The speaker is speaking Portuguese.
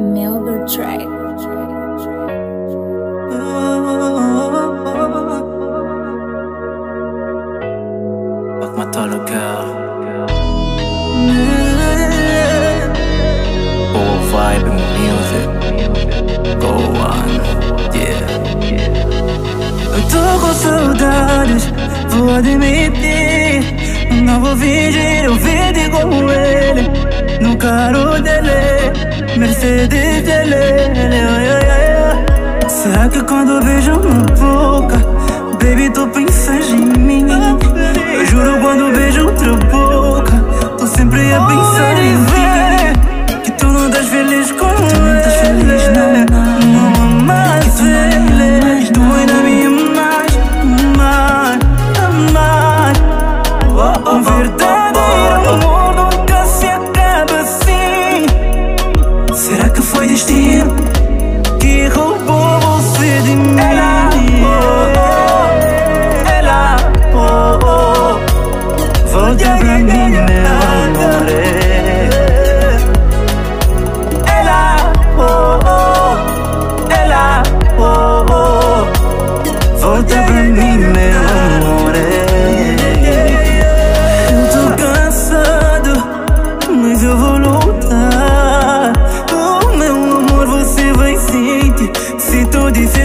Melbourne Track. Matin le. Oh, vibe music. Go yeah. Eu tô com saudades, vou admitir. Não vou fingir, eu vendo como ele. Não quero dele. CD de. Será que quando vejo no